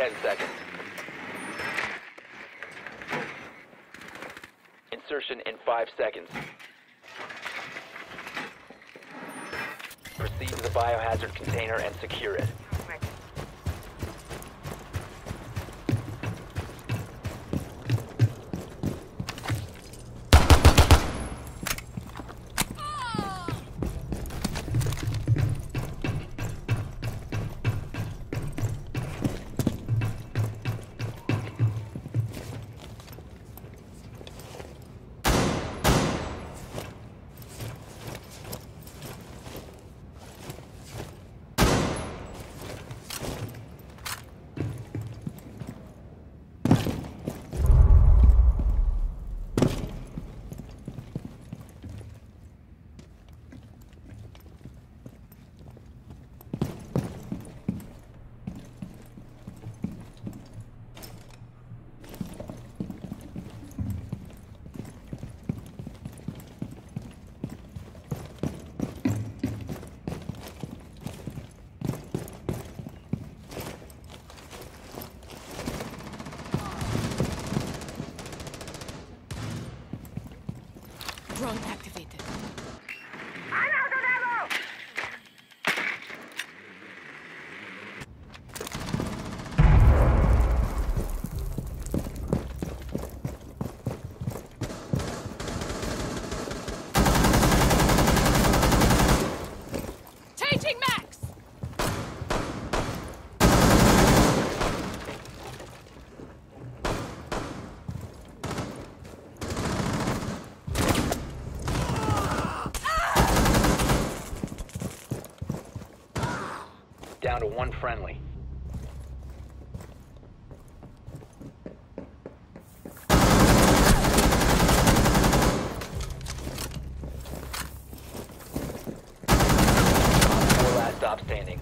Ten seconds. Insertion in five seconds. Proceed to the biohazard container and secure it. Drone activated. down to one friendly. Four last stop standing.